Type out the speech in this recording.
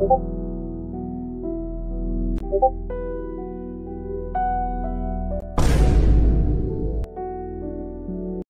고맙습니다.